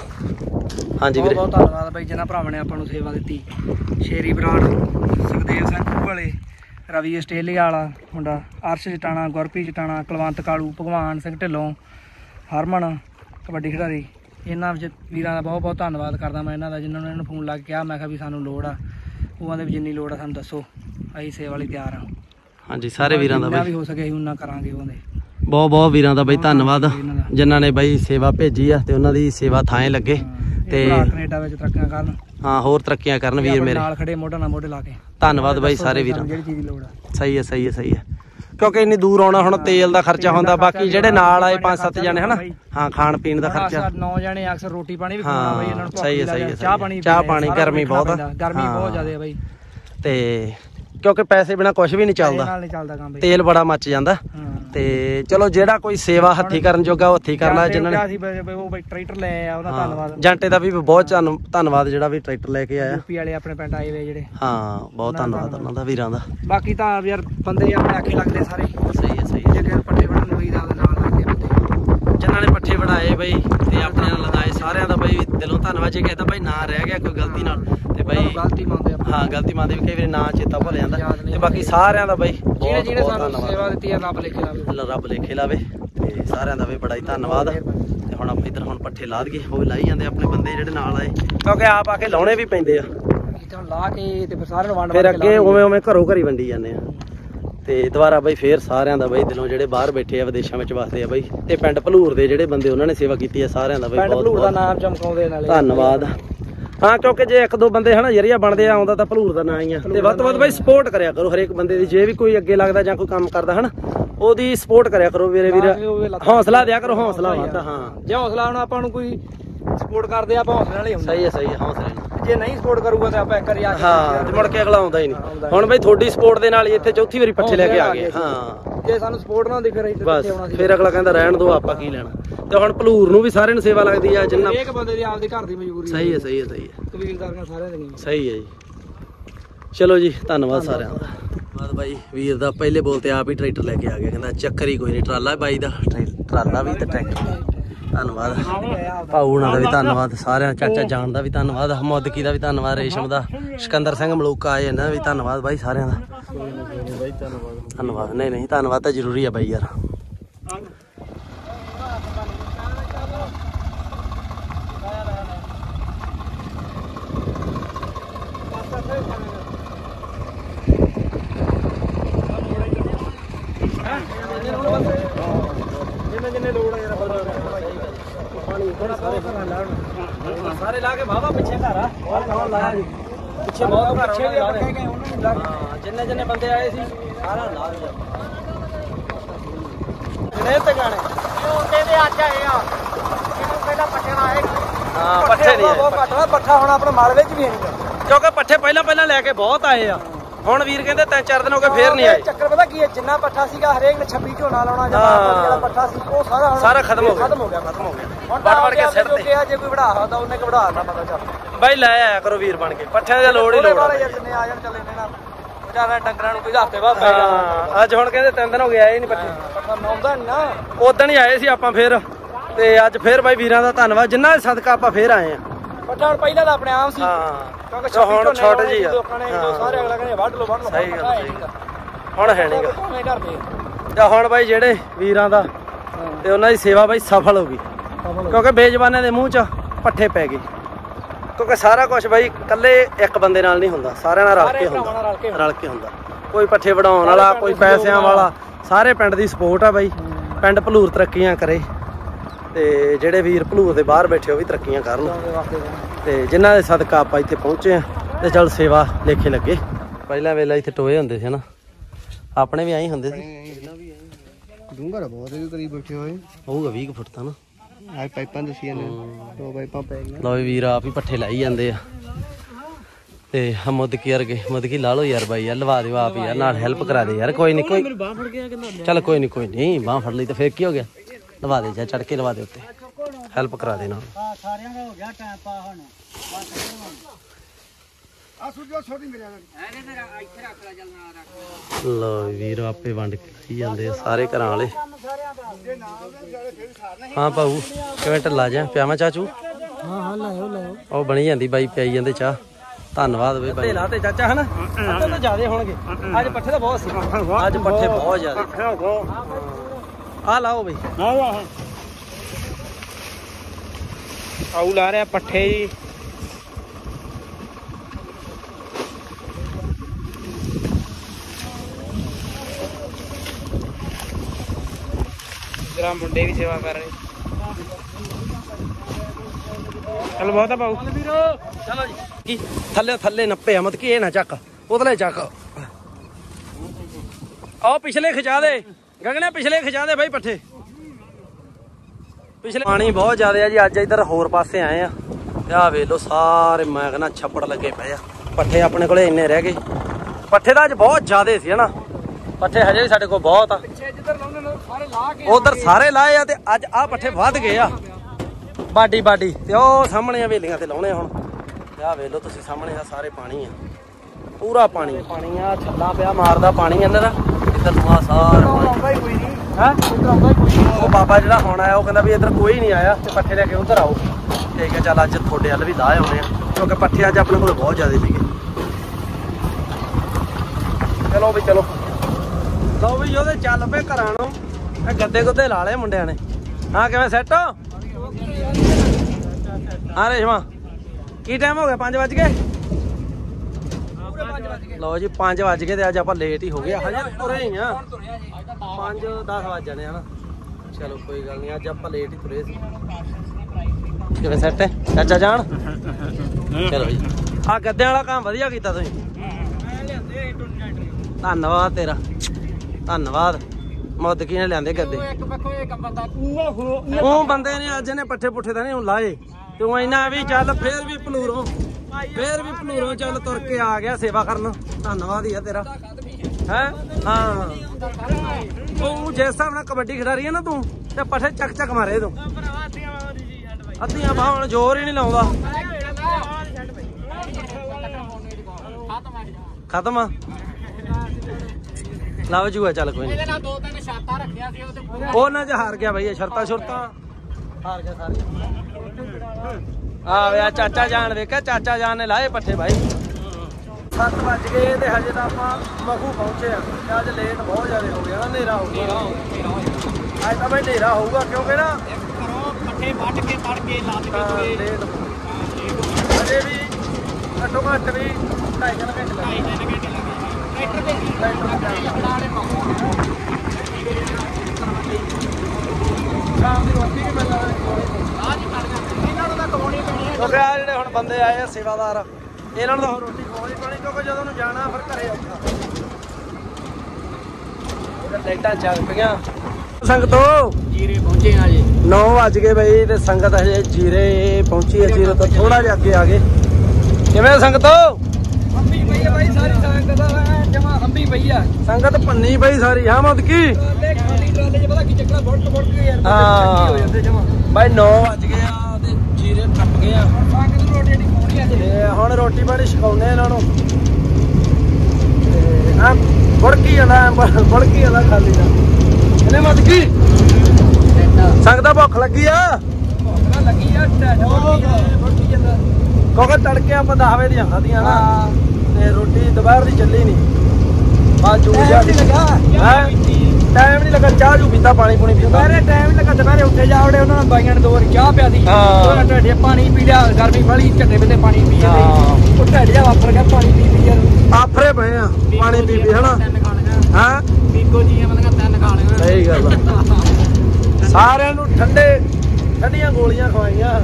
ਹਾਂਜੀ ਬਹੁਤ ਵੀਰੇ। ਬਹੁਤ ਧੰਨਵਾਦ ਬਾਈ, ਜਿਨ੍ਹਾਂ ਭਰਾਵਾਂ ਨੇ ਆਪਾਂ ਨੂੰ ਸੇਵਾ ਦਿੱਤੀ। ਸ਼ੇਰੀ ਬਰਾੜ, ਸੁਖਦੇਵ ਸਿੰਘ ਵਾਲੇ ਰਵੀ ਆਸਟ੍ਰੇਲੀਆ ਵਾਲਾ ਮੁੰਡਾ ਅਰਸ਼ ਜਟਾਣਾ ਗੁਰਪ੍ਰੀਤ ਜਟਾਣਾ ਕੁਲਵੰਤ ਕਾਲੂ ਭਗਵਾਨ ਸਿੰਘ ਢਿੱਲੋਂ ਹਰਮਨ ਕਬੱਡੀ ਖਿਡਾਰੀ। ਇਹਨਾਂ ਵਿੱਚ ਵੀਰਾਂ ਦਾ ਬਹੁਤ ਬਹੁਤ ਧੰਨਵਾਦ ਕਰਦਾ ਮੈਂ ਇਹਨਾਂ ਦਾ ਜਿਨ੍ਹਾਂ ਨੇ ਇਹਨਾਂ ਨੂੰ ਫੋਨ ਲਾ ਕੇ ਕਿਹਾ ਮੈਂ ਕਿਹਾ ਵੀ ਸਾਨੂੰ ਲੋੜ ਆ। ਉਹਨਾਂ ਦੇ ਵੀ ਜਿੰਨੀ ਲੋੜ ਆ ਸਾਨੂੰ ਦੱਸੋ। ਅਸੀਂ ਸੇਵਾ ਲਈ ਤਿਆਰ ਆ। ਹਾਂਜੀ ਸਾਰੇ ਵੀਰਾਂ ਦਾ ਬਈ। ਵੀ ਹੋ ਸਕੇ ਅਸੀਂ ਉਹਨਾਂ ਕਰਾਂਗੇ ਉਹਦੇ। ਬਹੁਤ ਬਹੁਤ ਵੀਰਾਂ ਦਾ ਬਾਈ ਧੰਨਵਾਦ ਦਾ। ਜਿਨ੍ਹਾਂ ਨੇ ਬਾਈ ਸੇਵਾ ਭੇਜੀ ਆ ਤੇ ਉਹਨਾਂ ਦੀ ਸੇਵਾ ਥਾਂ ਲੱਗੇ ਤੇ ਕੈਨੇਡਾ ਵਿੱਚ ਤਰੱਕੀਆਂ ਕਰਨ। ਹਾਂ ਹੋਰ ਤਰੱਕੀਆਂ ਕਰਨ ਵੀਰ ਮੇਰੇ। ਨਾਲ ਖੜੇ ਮੋਢਾ ਨਾਲ ਮੋਢੇ ਲਾ ਕੇ। ਧੰਨਵਾਦ ਬਾਈ ਸਾਰੇ ਵੀਰਾਂ। ਦਾ ਜਿਹੜੀ ਚੀਜ਼ ਦੀ ਲੋੜ ਆ। ਸਹੀ ਹੈ ਸਹੀ ਹੈ ਸਹੀ ਹੈ। ਕਿਉਂਕਿ ਇੰਨੀ ਦੂਰ ਆਉਣਾ ਹੁਣ ਤੇਲ ਦਾ ਖਰਚਾ ਹੁੰਦਾ ਬਾਕੀ ਜਿਹੜੇ ਨਾਲ ਆਏ ਪੰਜ ਸੱਤ ਜਣੇ ਹਨਾ? ਹਾਂ ਖਾਣ ਪੀਣ ਦਾ ਖਰਚਾ। ਨੌ ਜਣੇ ਅਕਸਰ ਰੋਟੀ ਪਾਣੀ ਵੀ ਖਾਣਾ ਬਾਈ ਇਹਨਾਂ ਨੂੰ ਸਹੀ ਹੈ, ਸਹੀ ਹੈ, ਚਾਹ। ਪਾਣੀ ਚਾਹ ਪੀਣਾ, ਗਰਮੀ ਬਹੁਤ ਆ। ਗਰਮੀ। ਬਹੁਤ ਜ਼ਿਆਦਾ ਹੈ ਬਾਈ। ਤੇ ਕਿਉਂਕਿ ਪੈਸੇ ਬਿਨਾ ਕੁਝ ਵੀ ਨਹੀਂ ਚੱਲਦਾ। ਨਾਲ ਨਹੀਂ ਚੱਲਦਾ ਕੰਮ ਬਾਈ ਤੇਲ ਬੜਾ ਮੱਚ ਜਾਂਦਾ। ਹਾਂ। ਤੇ ਚਲੋ ਜਿਹੜਾ ਕੋਈ ਸੇਵਾ ਹੱਥੀ ਕਰਨ ਜੋਗਾ ਉਹ ਹੱਥੀ ਕਰਨਾ ਜਿਨ੍ਹਾਂ ਨੇ ਸੀ ਬਈ ਬਈ ਉਹ ਬਈ ਟਰੈਕਟਰ ਲੈ ਆਇਆ ਉਹਦਾ ਧੰਨਵਾਦ। ਜੰਟੇ ਦਾ ਵੀ ਬਹੁਤ ਧੰਨ- ਧੰਨਵਾਦ ਜਿਹੜਾ ਵੀ ਟਰੈਕਟਰ ਲੈ ਕੇ ਆਇਆ। ਯੂਪੀ ਵਾਲੇ ਆਪਣੇ ਪਿੰਡ ਆਏ ਜਿਹੜੇ। ਹਾਂ ਬਹੁਤ ਧੰਨਵਾਦ ਉਹਨਾਂ ਦਾ ਵੀਰਾਂ ਦਾ। ਬਾਕੀ ਤਾਂ ਯਾਰ ਬੰਦੇ ਆਪਣੇ ਆਖੇ ਲੱਗਦੇ ਸਾਰੇ। ਸਹੀ ਹੈ ਸਹੀ ਜੇ ਕਿ ਪੱਟੇ ਵੜਨ ਨੂੰ ਦਾ ਨਾਲ ਬੰਦੇ ਜਿਨ੍ਹਾਂ ਨੇ ਪੱਠੇ ਵੜਾਏ ਬਈ ਤੇ ਆਪਣੇ ਨਾਲ ਲਗਾਏ ਸਾਰਿਆਂ ਦਾ ਬਈ ਦਿਲੋਂ ਧੰਨਵਾਦ ਜੇ ਕਿਸੇ ਦਾ ਬਈ ਨਾਂ ਰਹਿ ਗਿਆ ਕੋਈ ਗਲਤੀ ਨਾਲ ਤੇ ਬਈ ਗਲਤੀ ਮੰਨਦੇ ਆਪਾਂ ਹਾਂ ਗਲਤੀ ਮੰਨਦੇ ਵੀ ਕਈ ਵਾਰੀ ਨਾਂ ਚੇਤਾ ਭੁੱਲ ਜਾਂਦਾ ਤੇ ਬਾਕੀ ਸਾਰਿਆਂ ਦਾ ਬਈ ਜਿਹਨੇ ਬਹੁਤ ਸਾਨੂੰ ਸੇਵਾ ਦਿੱਤੀ ਹੈ ਰੱਬ ਲਿਖੇ ਲਾਵੇ। ਰੱਬ ਲੇਖੇ ਲਾਵੇ ਤੇ ਸਾਰਿਆਂ ਦਾ ਵੀ ਬੜਾ ਹੀ ਧੰਨਵਾਦ। ਤੇ ਹੁਣ ਆਪਾਂ ਇੱਧਰ ਹੁਣ ਪੱਠੇ ਲਾ ਦਈਏ ਉਹ ਲਾਈ ਜਾਂਦੇ ਆਪਣੇ ਬੰਦੇ ਜਿਹੜੇ ਨਾਲ ਆਏ। ਕਿਉਂਕਿ ਆਪ ਆ ਕੇ ਲਾਉਣੇ ਵੀ ਪੈਂਦੇ ਆ। ਲਾ ਕੇ ਤੇ ਫਿਰ ਸਾਰਿਆਂ ਨੂੰ ਵੰਡ ਫਿਰ ਵੰਡ ਕੇ ਅੱਗੇ ਲਾ ਉਵੇਂ ਉਵੇਂ ਘਰੋਂ ਘਰੀ ਵੰਡੀ ਜਾਂਦੇ ਆ। ਤੇ ਦੁਬਾਰਾ ਬਈ ਫੇਰ ਸਾਰਿਆਂ ਦਾ ਬਈ ਦਿਲੋਂ ਜਿਹੜੇ ਬਾਹਰ ਬੈਠੇ ਆ ਵਿਦੇਸ਼ਾਂ ਵਿੱਚ ਵਸਦੇ ਆ ਬਈ ਤੇ ਪਿੰਡ ਭਲੂਰ ਦੇ ਜਿਹੜੇ ਬੰਦੇ ਉਹਨਾਂ ਨੇ ਸੇਵਾ ਕੀਤੀ ਆ ਸਾਰਿਆਂ ਦਾ ਬਈ ਬਹੁਤ ਭਲੂਰ ਦਾ ਬਹੁਤ ਨਾਮ ਚਮਕਾਉਂਦੇ ਨਾਲੇ। ਧੰਨਵਾਦ। ਹਾਂ ਕਿਉਂਕਿ ਜੇ ਇੱਕ ਦੋ ਬੰਦੇ ਹਨਾ ਜਰੀਆ ਬਣਦੇ ਆ ਆਉਂਦਾ ਤਾਂ ਭਲੂਰ ਦਾ ਨਾਂ ਹੀ ਆ। ਤੇ ਵੱਧ ਤੋਂ ਵੱਧ ਬਈ ਸਪੋਰਟ ਕਰਿਆ ਕਰੋ ਹਰੇਕ ਬੰਦੇ ਦੀ ਜੇ ਵੀ ਕੋਈ ਅੱਗੇ ਲੱਗਦਾ ਜਾਂ ਕੋਈ ਕੰਮ ਕਰਦਾ ਹਨਾ ਉਹਦੀ ਸਪੋਰਟ ਕਰਿਆ ਕਰੋ ਵੀਰੇ ਵੀਰ। ਹੌਸਲਾ ਦਿਆ ਕਰੋ ਹੌਸਲਾ ਵੱਧਦਾ ਹਾਂ। ਜੇ ਹੌਸਲਾ ਹੁਣ ਆਪਾਂ ਨੂੰ ਕੋਈ ਸਪੋਰਟ ਕਰਦੇ ਆ ਆਪਾਂ ਹੌਸਲੇ ਨਾਲ ਹੀ ਹੁੰਦਾ। ਸਹੀ ਹੈ ਸਹੀ ਹੈ ਹੌਸਲੇ ਜੇ ਨਹੀਂ ਸਪੋਰਟ ਕਰੂਗਾ ਤਾਂ ਆਪਾਂ ਇੱਕ ਵਾਰੀ ਆ ਕੇ ਹਾਂ ਮੁੜ ਕੇ ਅਗਲਾ ਆਉਂਦਾ ਹੀ ਨਹੀਂ। ਹੁਣ ਬਈ ਤੁਹਾਡੀ ਸਪੋਰਟ ਦੇ ਨਾਲ ਹੀ ਇੱਥੇ ਚੌਥੀ ਵਾਰੀ ਪੱਠੇ ਲੈ ਕੇ ਆ ਗਏ। ਹਾਂ। ਜੇ ਸਾਨੂੰ ਸਪੋਰਟ ਨਾ ਹੁੰਦੀ ਫਿਰ ਇੱਥੇ ਆਉਣਾ ਸੀ ਫਿਰ ਅਗਲਾ ਕਹਿੰਦਾ ਰਹਿਣ ਦਿਓ ਆਪਾਂ ਕੀ ਲੈਣਾ। ਤੇ ਹੁਣ ਭਲੂਰ ਨੂੰ ਵੀ ਸਾਰਿਆਂ ਨੂੰ ਸੇਵਾ ਲੱਗਦੀ ਆ ਜਿੰਨਾ ਹਰੇਕ ਬੰਦੇ ਦੀ ਆਪਦੀ ਘਰ ਦੀ ਮਜਬੂਰੀ ਸਹੀ ਹੈ ਸਹੀ ਹੈ ਸਹੀ ਹੈ। ਕਬੀਲਦਾਰੀਆਂ ਸਾਰਿਆਂ ਦੀਆਂ। ਸਹੀ ਹੈ ਜੀ। ਚਲੋ ਜੀ ਧੰਨਵਾਦ ਸਾਰਿਆਂ ਦਾ। ਬਾਦ ਬਾਈ ਵੀਰ ਦਾ ਪਹਿਲੇ ਬੋਲ ਤੇ ਆਪ ਹੀ ਟਰੈਕਟਰ ਲੈ ਕੇ ਆ ਗਿਆ। ਕਹਿੰਦਾ ਚੱਕਰ ਹੀ ਕੋਈ ਨਹੀਂ ਟਰਾਲਾ ਬਾਈ ਦਾ ਟਰੈ- ਟਰਾਲਾ ਵੀ ਤੇ ਟਰੈਕਟਰ ਵੀ। ਧੰਨਵਾਦ। ਭਾਊ ਹੁਣਾਂ ਦਾ ਵੀ ਧੰਨਵਾਦ, ਸਾਰਿਆਂ ਚਾਚਾ ਜਾਨ ਦਾ ਵੀ ਧੰਨਵਾਦ ਹਮਦਕੀ ਦਾ ਵੀ ਧੰਨਵਾਦ, ਰੇਸ਼ਮ ਦਾ, ਸਿਕੰਦਰ ਸਿੰਘ ਮਲੂਕਾ ਆਏ ਇਹਨਾਂ ਦਾ ਵੀ ਧੰਨਵਾਦ ਬਾਈ ਸਾਰਿਆਂ ਦਾ। ਧੰਨਵਾਦ। ਨਹੀਂ ਨਹੀਂ, ਧੰਨਵਾਦ ਤਾਂ ਜ਼ਰੂਰੀ ਆ ਬਾਈ ਯਾਰ। ਲੋੜ ਆ ਯਾਰ ਪਾਣੀ ਥੋੜਾ ਸਾਰੇ ਘਰਾਂ ਲਾਉਣ। ਸਾਰੇ ਲਾ ਕੇ ਬਾਬਾ ਪਿੱਛੇ ਘਰ ਆ। ਕੌਣ ਲਾਇਆ ਜੀ। ਪਿੱਛੇ ਬਹੁਤ ਘਰ ਪਿੱਛੇ ਵੀ ਆਪਾਂ ਕਹਿ ਗਏ ਉਹਨਾਂ ਨੂੰ ਲਾ ਹਾਂ ਜਿੰਨੇ ਜਿੰਨੇ ਬੰਦੇ ਆਏ ਸੀ ਸਾਰਾ ਲਾ ਦਿਆ ਜਿਹੜੇ ਤੇ ਗਾਣੇ ਇਹ ਹੁੰਦੇ ਦੇ ਅੱਜ ਆਏ ਆ। ਇਹਨੂੰ ਪਹਿਲਾਂ ਪੱਠੇ ਨਾਲ ਆਏ। ਹਾਂ ਪੱਠੇ ਨਹੀਂ ਆਏ ਬਹੁਤ ਘੱਟ ਵਾ ਪੱਠਾ ਹੁਣ ਆਪਣੇ ਮਾਲਵੇ ਚ ਵੀ ਨਹੀਂ ਕਿਉਂਕਿ ਪੱਠੇ ਪਹਿਲਾਂ ਪਹਿਲਾਂ ਲੈ ਕੇ ਬਹੁਤ ਆਏ ਆ। ਹੁਣ ਵੀਰ ਕਹਿੰਦੇ ਤਿੰਨ ਚਾਰ ਦਿਨ ਹੋ ਗਏ ਫੇਰ ਨਹੀਂ ਆਏ। ਚੱਕਰ ਪਤਾ ਕੀ ਹੈ ਜਿੰਨਾ ਪੱਠਾ ਸੀਗਾ ਹਰੇਕ ਨੇ 26 ਝੋਨਾ ਲਾਉਣਾ ਜਾਂ ਜਿਹੜਾ ਪੱਠਾ ਸੀ ਉਹ ਸਾਰਾ ਹੁਣ ਸਾਰਾ ਖਤਮ ਹੋ ਗਿਆ। ਖਤਮ ਹੋ ਗਿਆ ਖਤਮ ਹੋ ਗਿਆ। ਹੁਣ ਵੜ ਵੜ ਕੇ ਸਿਰ ਤੇ। ਜੇ ਕੋਈ ਵੜਾ ਸਕਦਾ ਉਹਨੇ ਕਿ ਵੜਾ ਪਤਾ ਚੱਲ। ਬਾਈ ਲੈ ਆਇਆ ਕਰੋ ਵੀਰ ਬਣ ਕੇ ਪੱਠਿਆਂ ਦੀ ਲੋੜ ਹੀ ਲੋੜ ਆ ਜਿੰਨੇ ਆ ਜਾਣ ਚੱਲੇ ਨੇ ਨਾ। ਵਿਚਾਰਾ ਡੰਗਰਾਂ ਨੂੰ ਕੋਈ ਹਫ਼ਤੇ ਬਾਅਦ ਪੈ ਅੱਜ ਹੁਣ ਕਹਿੰਦੇ ਤਿੰਨ ਦਿਨ ਹੋ ਗਏ ਆਏ ਨਹੀਂ ਪੱਠੇ। ਨਹੀਂ ਨਾ ਉਦੋਂ ਹੀ ਆਏ ਸੀ ਆਪਾਂ ਫੇਰ ਤੇ ਅੱਜ ਫੇਰ ਬਾਈ ਵੀਰਾਂ ਦਾ ਧੰਨਵਾਦ ਜਿੰਨਾ ਸਦਕਾ ਆਪਾਂ ਫੇਰ ਆਏ ਆ। ਪੱਠਾ ਹੁਣ ਪਹਿਲਾਂ ਤਾਂ ਆਪਣੇ ਆਮ ਸੀ। ਹਾਂ। ਕਿਉਂਕਿ ਹੁਣ ਛੱਬੀ ਛੋਟ ਝੋਨੇ ਜੀ ਆ। ਲੋਕਾਂ ਨੇ ਜੋ ਸਾਰੇ ਅਗਲਾ ਕਹਿੰਦੇ ਵੱਢ ਲਓ ਵੱਢ ਲਓ ਸਹੀ ਗੱਲ, ਪੱਠਾ ਹੈ ਸਹੀ ਨੀਗਾ। ਹੁਣ ਹੈ ਨਹੀਂਗਾ ਤੇ ਹੁਣ ਬਾਈ ਜਿਹੜੇ ਵੀਰਾਂ ਦਾ ਤੇ ਉਹਨਾਂ ਦੀ ਸੇਵਾ ਬਾਈ ਸਫਲ ਹੋ ਗਈ। ਕਿਉਂਕਿ ਬੇਜ਼ਬਾਨਾਂ ਦੇ ਮੂੰਹ 'ਚ ਪੱਠੇ ਪੈ ਗਏ। ਕਿਉਂਕਿ ਸਾਰਾ ਕੁਝ ਬਾਈ ਇਕੱਲੇ ਇੱਕ ਬੰਦੇ ਨਾਲ ਨਹੀਂ ਹੁੰਦਾ। ਸਾਰਿਆਂ ਨਾਲ ਰਲ ਕੇ ਹੁੰਦਾ। ਰਲ ਕੇ ਹੁੰਦਾ। ਕੋਈ ਪੱਠੇ ਵਡਾਉਣ ਵਾਲਾ ਕੋਈ ਪੈਸਿਆਂ। ਵਾਲਾ। ਸਾਰੇ ਪਿੰਡ ਦੀ ਸਪੋਰਟ ਆ ਬਾਈ। ਪਿੰਡ ਭਲੂਰ ਤਰੱਕੀਆਂ ਕਰੇ। ਤੇ ਜਿਹੜੇ ਵੀਰ ਭਲੂਰ ਦੇ ਬਾਹਰ ਬੈਠੇ ਉਹ ਵੀ ਤਰੱਕੀਆਂ ਕਰਨ। ਤੇ ਜਿਨ੍ਹਾਂ ਦੇ ਸਦਕਾ ਆਪਾਂ ਇੱਥੇ ਪਹੁੰਚੇ ਆ ਤੇ ਚਲ ਸੇਵਾ ਲੇਖੇ ਲੱਗੇ। ਪਹਿਲਾਂ ਵੇਲੇ ਇੱਥੇ ਟੋਏ ਹੁੰਦੇ ਸੀ ਨਾ ਆਪਣੇ ਵੀ ਆਈ ਹੁੰਦੇ ਸੀ। ਡੂੰਘਾ ਬਹੁਤ ਇਹਦੇ ਕਰੀ ਬੈਠੇ ਹੋਏ। ਹੋਊਗਾ 20 ਕੁ ਫੁੱਟ ਤਾਂ ਨਾ। ਆ ਪਾਈਪਾਂ ਦਸੀਆਂ ਨੇ। ਦੋ ਪਾਈਪਾਂ ਪੈ ਗਈਆਂ। ਲਓ ਵੀ ਵੀਰ ਆਪ ਹੀ ਪੱਠੇ ਲਾਈ ਜਾਂਦੇ ਆ। ਤੇ ਹਮਦ ਕੀ ਵਰਗੇ ਮਦ ਕੀ ਲਾ ਲਓ ਯਾਰ ਬਾਈ ਯਾਰ ਲਵਾ ਦਿਓ ਆਪ ਯਾਰ ਨਾਲ ਹੈਲਪ ਕਰਾ ਦੇ ਯਾਰ ਕੋਈ ਨਹੀਂ ਕੋਈ ਬਾਹ ਫੜ ਗਿਆ ਕਿੰਨਾ ਚੱਲ ਕੋਈ ਨਹੀਂ ਕੋਈ ਨਹੀਂ ਬਾਹ ਫੜ ਲਈ ਤਾਂ ਫੇਰ ਕੀ ਹੋ ਗਿਆ? ਲਵਾ ਦੇ ਜਾ ਚੜ ਕੇ ਲਵਾ ਦੇ ਉੱਤੇ। ਹੈਲਪ ਕਰਾ ਦੇ ਨਾਲ। ਸਾਰਿਆਂ ਦਾ ਹੋ ਗਿਆ ਟਾਈਮ ਪਾ ਹੁਣ। ਆ ਸੁਜੋ ਛੋਟੀ ਮੇਰੇ ਨਾਲ ਐਨੇ ਤੇਰਾ ਇੱਥੇ ਰੱਖ ਲੈ ਚੱਲ ਨਾਲ ਰੱਖ ਲਓ ਵੀਰ ਆਪੇ ਵੰਡ ਕੇ ਖਾਈ ਜਾਂਦੇ ਆ ਸਾਰੇ ਘਰਾਂ ਵਾਲੇ। ਹਾਂ ਭਾਊ ਕਿਵੇਂ ਢੱਲਾ ਜਾ ਪਿਆਵਾਂ ਚਾਚੂ? ਹਾਂ ਹਾਂ ਲਾਓ ਲਾਓ ਉਹ ਬਣੀ ਜਾਂਦੀ ਬਾਈ ਪਿਆਈ ਜਾਂਦੇ ਚਾਹ। ਧੰਨਵਾਦ ਬਈ ਬਾਈ। ਲਾ ਤੇ ਚਾਚਾ ਹਨਾ? ਅੱਧੇ ਤਾਂ ਜ਼ਿਆਦੇ ਹੋਣਗੇ। ਅੱਜ ਪੱਠੇ ਤਾਂ ਬਹੁਤ ਸੀ। ਅੱਜ ਪੱਠੇ ਬਹੁਤ ਜ਼ਿਆਦੇ। ਆ ਲਾਓ ਬਈ। ਆਉ ਲਾ ਰਿਆ ਪੱਠੇ ਜੀ। ਉਧਰ ਮੁੰਡੇ ਵੀ ਸੇਵਾ ਕਰ ਰਹੇ। ਚਲ ਬਹੁਤਾ ਪਾਉ ਚਲੋ ਜੀ। ਥੱਲੇ ਥੱਲੇ ਨੱਪੇ ਆ ਮਤ ਕੀ ਇਹ ਨਾ ਚੱਕ ਉਤਲੇ ਚੱਕ। ਆਓ ਪਿਛਲੇ ਖਿਚਾ ਦੇ। ਗਗਨੇ ਪਿਛਲੇ ਖਿਚਾ ਦੇ ਬਾਈ ਪੱਠੇ। ਪਿਛਲੇ ਪਾਣੀ ਬਹੁਤ ਜ਼ਿਆਦਾ ਆ ਜੀ ਅੱਜ ਇੱਧਰ ਹੋਰ ਪਾਸੇ ਆਏ ਆ। ਆ ਵੇਖ ਲੋ ਸਾਰੇ ਮੈਂ ਕਹਿੰਦਾ ਛੱਪੜ ਲੱਗੇ ਪਏ ਆ। ਪੱਠੇ ਆਪਣੇ ਕੋਲੇ ਇੰਨੇ ਰਹਿ ਗਏ। ਪੱਠੇ ਤਾਂ ਅੱਜ ਬਹੁਤ ਜ਼ਿਆਦੇ ਸੀ ਹਨਾ? ਪੱਠੇ ਹਜੇ ਵੀ ਸਾਡੇ ਕੋਲ ਬਹੁਤ ਆ। ਲਾ ਉਧਰ ਸਾਰੇ ਲਾਏ ਆ ਤੇ ਅੱਜ ਆ ਪੱਠੇ ਵੱਧ ਗਏ ਆ। Body body. ਤੇ ਉਹ ਸਾਹਮਣੇ ਹਵੇਲੀਆਂ ਤੇ ਲਾਉਣੇ ਆ ਹੁਣ। ਆ ਵੇਖ ਲਓ ਤੁਸੀਂ ਸਾਹਮਣੇ ਆ ਸਾਰੇ ਪਾਣੀ ਆ। ਪੂਰਾ ਪਾਣੀ। ਪਾਣੀ ਆ ਛੱਲਾ ਪਿਆ ਮਾਰਦਾ ਪਾਣੀ ਇਹਨਾਂ ਦਾ ਇੱਧਰ ਆ ਸਾਰਾ ਆਉਂਦਾ ਹੀ ਕੋਈ ਨਹੀਂ। ਹੈ? ਉਧਰ ਆਉਂਦਾ ਹੀ ਕੋਈ ਨਹੀਂ। ਉਹ ਬਾਬਾ ਜਿਹੜਾ ਹੁਣ ਆਇਆ ਉਹ ਕਹਿੰਦਾ ਵੀ ਇੱਧਰ ਕੋਈ ਨਹੀਂ ਆਇਆ ਤੇ ਪੱਠੇ ਲੈ ਕੇ ਉਧਰ ਆਓ। ਠੀਕ ਹੈ ਚੱਲ ਅੱਜ ਤੁਹਾਡੇ ਵੱਲ ਵੀ ਲਾਏ ਆਉਣੇ ਆ ਕਿਉਂਕਿ ਪੱਠੇ ਅੱਜ ਆਪਣੇ ਕੋਲ ਬਹੁਤ ਜ਼ਿਆਦਾ ਸੀਗੇ। ਚਲੋ ਵੀ ਚਲੋ। ਲਓ ਵੀ ਉਹਦੇ ਚੱਲ ਪਏ ਘਰਾਂ ਨੂੰ। ਇਹ ਗੱਦੇ ਗੁੱਦੇ ਲਾ ਲਏ ਮੁੰਡਿਆਂ ਨੇ। ਹਾਂ ਕਿਵੇਂ ਸੈੱਟ ਹਾਂ? ਰੇਸ਼ਮਾ। ਕੀ ਟਾਈਮ ਹੋ ਗਿਆ? 5 ਵਜ ਗਏ? ਲਓ ਜੀ 5 ਵਜ ਗਏ ਤੇ ਅੱਜ ਆਪਾਂ ਲੇਟ ਹੀ ਹੋ ਗਏ ਹਜੇ ਤੁਰੇ ਹੀ ਆ। 5 10 ਵਜ ਜਾਣੇ ਹਨਾ ਚਲੋ ਕੋਈ ਗੱਲ ਨਹੀਂ ਅੱਜ ਆਪਾਂ ਲੇਟ ਹੀ ਤੁਰੇ ਸੀ। ਕਿਵੇਂ ਸੈੱਟ ਹੈ? ਚਾਚਾ ਜਾਣ? ਚਲੋ ਜੀ। ਆ ਗੱਦਿਆਂ ਵਾਲਾ ਕੰਮ ਵਧੀਆ ਕੀਤਾ ਤੁਸੀਂ। ਧੰਨਵਾਦ ਤੇਰਾ। ਧੰਨਵਾਦ। ਮੋਦਕੀ ਨੇ ਲਿਆਂਦੇ ਗੱਦੇ? ਇੱਕ ਪੱਖੋਂ ਇਹ ਕੰਮ ਬੰਦਾ। ਉਹ ਬੰਦੇ ਨੇ ਅੱਜ ਨੇ ਪੱਠੇ ਪੁੱਠੇ ਤਾਂ ਨਹੀਂ ਹੁਣ ਲਾਏ। ਤੂੰ ਇੰਨਾ ਵੀ ਚੱਲ ਫੇਰ ਵੀ ਪਲੂਰੋਂ। ਫੇਰ ਵੀ ਪਲੂਰੋਂ ਚੱਲ ਤੁਰ ਕੇ ਆ ਗਿਆ ਸੇਵਾ ਕਰਨ। ਧੰਨਵਾਦ ਹੀ ਆ ਤੇਰਾ। ਹੈ? ਹਾਂ। ਉਹ ਜਿਸ ਹਿਸਾਬ ਨਾਲ ਕਬੱਡੀ ਖਿਡਾਰੀ ਹੈ ਨਾ ਤੂੰ, ਤੇ ਪੱਠੇ ਚੱਕ ਚੱਕ ਮਾਰੇ ਤੂੰ। ਅੱਧੀਆਂ ਬਾਹਾਂ ਹੁਣ ਜ਼ੋਰ ਹੀ ਨਹੀਂ ਲਾਉਂਦਾ। ਖਤਮ ਆ। ਲਓ ਜੂਆ ਚੱਲ ਕੋਈ ਨਹੀਂ ਇਹਦੇ ਨਾਲ ਦੋ ਤਿੰਨ ਛਾਤਾਂ ਰੱਖਿਆ ਸੀ ਉਹ ਤੇ ਪੂਰਾ ਉਹਨਾਂ ਚ ਹਾਰ ਗਿਆ ਬਈ, ਇਹ ਸ਼ਰਤਾਂ ਸ਼ੁਰਤਾਂ ਹਾਰ ਗਿਆ ਸਾਰੇ ਆ ਵੇ ਚਾਚਾ ਜਾਨ ਵੇਖਿਆ ਚਾਚਾ ਜਾਨ ਨੇ ਲਾਏ ਪੱਠੇ ਭਾਈ। 7 ਵੱਜ ਗਏ ਤੇ ਹਜੇ ਤਾਂ ਆਪਾਂ ਮਖੂ ਪਹੁੰਚੇ ਆ। ਤੇ ਅੱਜ ਲੇਟ ਬਹੁਤ ਜ਼ਿਆਦਾ ਹੋ ਗਿਆ ਨਾ ਹਨੇਰਾ ਹੋ ਗਿਆ। ਅੱਜ ਤਾਂ ਬਈ ਹਨੇਰਾ ਹੋਊਗਾ ਕਿਉਂਕਿ ਨਾ ਕਰੋ ਪੱਠੇ ਵੱਢ ਕੇ ਤੜ ਕੇ ਲਾ ਦੇ ਤਾਂ ਲੇਟ ਹਜੇ ਵੀ ਘੱਟੋ ਘੱਟ ਵੀ 2.5 ਘੰਟੇ ਲੱਗੇ। ਟਰੈਕਟਰ ਦੇ ਸ਼ਾਮ ਦੀ ਰੋਟੀ ਵੀ ਮਿਲਣਾ ਇਹਨਾਂ ਨੂੰ ਤਾਂ ਕਮਾਉਣੀ ਪੈਣੀ ਹੈ ਕਿਉਂਕਿ ਆ ਜਿਹੜੇ ਹੁਣ ਬੰਦੇ ਆਏ ਆ ਸੇਵਾਦਾਰ। ਇਹਨਾਂ ਨੂੰ ਤਾਂ ਰੋਟੀ ਖਵਾਉਣੀ ਪੈਣੀ ਕਿਉਂਕਿ ਜਦੋਂ ਨੂੰ ਜਾਣਾ ਫਿਰ ਘਰੇ ਔਖਾ ਉਹਦਾ ਲਾਈਟਾਂ ਚੱਲ ਪਈਆਂ। ਸੰਗਤੋ ਜੀਰੇ ਪਹੁੰਚੇ ਆ ਜੀ। 9 ਵੱਜ ਗਏ ਬਈ ਤੇ ਸੰਗਤ ਹਜੇ ਜੀਰੇ ਪਹੁੰਚੀ ਹੈ ਜੀਰੇ ਤੋਂ ਥੋੜਾ ਜਿਹਾ ਅੱਗੇ ਆ ਗਏ। ਕਿਵੇਂ ਸੰਗਤੋ ਹੰਬੀ ਪਈ ਆ ਬਾਈ ਸਾਰੀ ਸੰਗਤ ਦਾ ਜਮਾ ਹੰਬੀ ਪਈ ਆ। ਸੰਗਤ ਪੰਨੀ ਪਈ ਸਾਰੀ ਹਾਂ ਮਤ ਕੀ? ਹਾਂ। ਬਾਈ 9 ਵੱਜ ਗਏ ਆ ਤੇ ਜੀਰੇ ਟੱਪ ਗਏ ਆ ਸੰਗਤ ਨੂੰ ਰੋਟੀ ਨਹੀਂ ਖਾਣੀ ਆ ਤੇ ਹੁਣ ਰੋਟੀ ਪਾਣੀ ਛਕਾਉਨੇ ਇਹਨਾਂ ਨੂੰ। ਤੇ ਆ ਬੜਕੀ ਜਾਂਦਾ ਬੜਕੀ ਜਾਂਦਾ ਖਾਲੀ ਦਾ ਇਹਨੇ ਮਤ ਕੀ? ਸੰਗਦਾ ਭੁੱਖ ਲੱਗੀ ਆ? ਭੁੱਖ ਲੱਗੀ ਆ ਰੋਟੀ ਜਾਂਦਾ ਕਿਉਂਕਿ ਤੜਕੇ ਆਪਾਂ 10 ਵਜੇ ਦੀਆਂ ਖਾਧੀਆਂ ਨਾ ਤੇ ਰੋਟੀ ਦੁਪਹਿਰ ਦੀ ਚੱਲੀ ਨਹੀਂ। ਬਾਅਦ ਜੂ ਜਾ ਟਾਈਮ ਨਹੀਂ ਲੱਗਾ। ਹੈ? ਟਾਈਮ ਨਹੀਂ ਲੱਗਾ ਚਾਹ ਜੂ ਪੀਤਾ ਪਾਣੀ ਪੂਣੀ ਪੀਤਾ। ਦੁਪਹਿਰੇ ਟਾਈਮ ਨੀ ਲੱਗਾ ਦੁਪਹਿਰੇ ਉੱਠੇ ਜਾ ਉਹਨਾਂ ਨੇ ਬਾਈਆਂ ਨੇ ਦੋ ਵਾਰੀ ਚਾਹ ਪਿਆ ਹਾਂ। ਉਹਨਾਂ ਢੱਡੇ ਪਾਣੀ ਪੀ ਲਿਆ ਗਰਮੀ ਵਾਲੀ ਝੱਡੇ ਵੇਲੇ ਪਾਣੀ ਪੀ ਹਾਂ। ਜਾਂਦੇ ਉਹ ਢੱਡ ਜਾ ਵਾਪਰ ਗਿਆ ਪਾਣੀ ਪੀ ਪੀ ਯਾਰ ਆਫਰੇ ਪਏ ਆ ਪਾਣੀ ਪੀ ਪੀ ਹਨਾ? ਹਾਂ? ਪੀਕੋ ਜੀਆਂ ਬੰਦੀਆਂ ਤਿੰਨ ਖਾਣੀਆਂ ਸਹੀ ਗੱਲ ਆ। ਸਾਰਿਆਂ ਨੂੰ ਠੰਡੇ ਠੰਡੀਆਂ ਗੋਲੀਆਂ ਖਵਾਈਆਂ।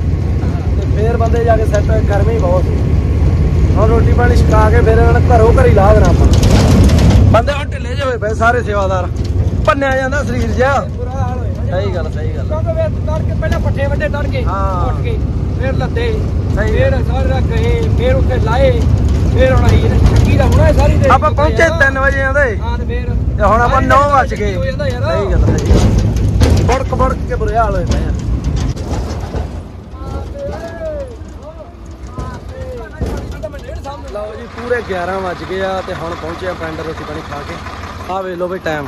ਤੇ ਫੇਰ ਬੰਦੇ ਜਾ ਕੇ ਸੈੱਟ ਗਰਮੀ ਬਹੁਤ। ਸੀ ਹੁਣ ਰੋਟੀ ਪਾਣੀ ਛਕਾ ਕੇ ਫਿਰ ਇਹਨਾਂ ਘਰੋਂ ਘਰੀ ਲਾ ਦੇਣਾ ਆਪਾਂ। ਬੰਦੇ ਹੁਣ ਢਿੱਲੇ ਜਿਹੇ ਹੋਏ ਪਏ ਸਾਰੇ ਸੇਵਾਦਾਰ। ਭੰਨਿਆ ਜਾਂਦਾ ਸਰੀਰ ਜਿਹਾ। ਬੁਰਾ ਹਾਲ ਹੋਇਆ ਸਹੀ ਗੱਲ ਸਹੀ ਗੱਲ। ਕਿਉਂਕਿ ਵੇ ਤੜ ਕੇ ਪਹਿਲਾਂ ਪੱਠੇ ਵੱਡੇ ਤੜ ਕੇ ਹਾਂ। ਉੱਠ ਕੇ ਫਿਰ ਲੱਦੇ ਫਿਰ ਸਾਰੇ ਰੱਖ ਗਏ ਫਿਰ ਉੱਥੇ ਲਾਏ ਫਿਰ ਹੁਣ ਆਈ ਛੱਕੀ ਦਾ ਹੁਣਾ ਸਾਰੀ ਦੇ ਆਪਾਂ ਪਹੁੰਚੇ 3 ਵਜੇ ਆਂਦੇ ਹਾਂ ਤੇ ਫਿਰ ਤੇ ਹੁਣ ਆਪਾਂ 9 ਵੱਜ ਗਏ। ਸਹੀ ਗੱਲ ਸਹੀ ਗੱਲ। ਬੜਕ ਬੜਕ ਕੇ ਬੁਰੇ ਹਾਲ ਹੋਏ ਪਏ ਆ। ਲਓ ਜੀ ਪੂਰੇ 11 ਵੱਜ ਗਏ ਆ ਤੇ ਹੁਣ ਪਹੁੰਚੇ ਆ ਪਿੰਡ ਰੋਟੀ ਪਾਣੀ ਖਾ ਕੇ। ਆ ਵੇਖ ਲਓ ਵੀ ਟਾਈਮ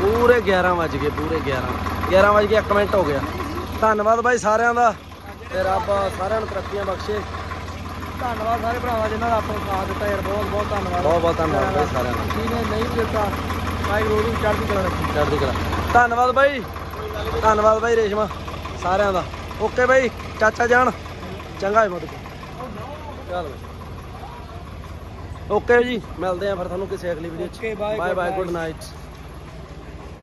ਪੂਰੇ 11 ਵੱਜ ਗਏ ਪੂਰੇ 11 11 ਵੱਜ ਕੇ 1 ਮਿੰਟ ਹੋ ਗਿਆ। ਧੰਨਵਾਦ ਬਾਈ ਸਾਰਿਆਂ ਦਾ। ਤੇ ਰੱਬ ਸਾਰਿਆਂ ਨੂੰ ਤਰੱਕੀਆਂ ਬਖਸ਼ੇ। ਧੰਨਵਾਦ ਸਾਰੇ ਭਰਾਵਾਂ ਜਿਨ੍ਹਾਂ ਦਾ ਆਪਾਂ ਨੂੰ ਸਾਥ ਦਿੱਤਾ ਯਾਰ ਬਹੁਤ ਬਹੁਤ ਧੰਨਵਾਦ। ਬਹੁਤ ਬਹੁਤ ਧੰਨਵਾਦ ਬਾਈ ਸਾਰਿਆਂ ਦਾ। ਜਿਹਨੇ ਨਹੀਂ ਦਿੱਤਾ ਭਾਈ ਰੋਜ਼ ਚੜ੍ਹਦੀ ਕਲਾ ਰੱਖੀ। ਚੜ੍ਹਦੀ ਕਲਾ। ਧੰਨਵਾਦ ਬਾਈ। ਧੰਨਵਾਦ ਬਾਈ ਰੇਸ਼ਮਾ ਸਾਰਿਆਂ ਦਾ। ਓਕੇ ਬਾਈ ਚਾਚਾ ਜਾਨ। ਚੰਗਾ ਹੈ ਮਤ ਚਲ ਓਕੇ ਜੀ ਮਿਲਦੇ ਆ ਫਿਰ ਤੁਹਾਨੂੰ ਕਿਸੇ ਅਗਲੀ ਵੀਡੀਓ ਚ। Bye bye. Good night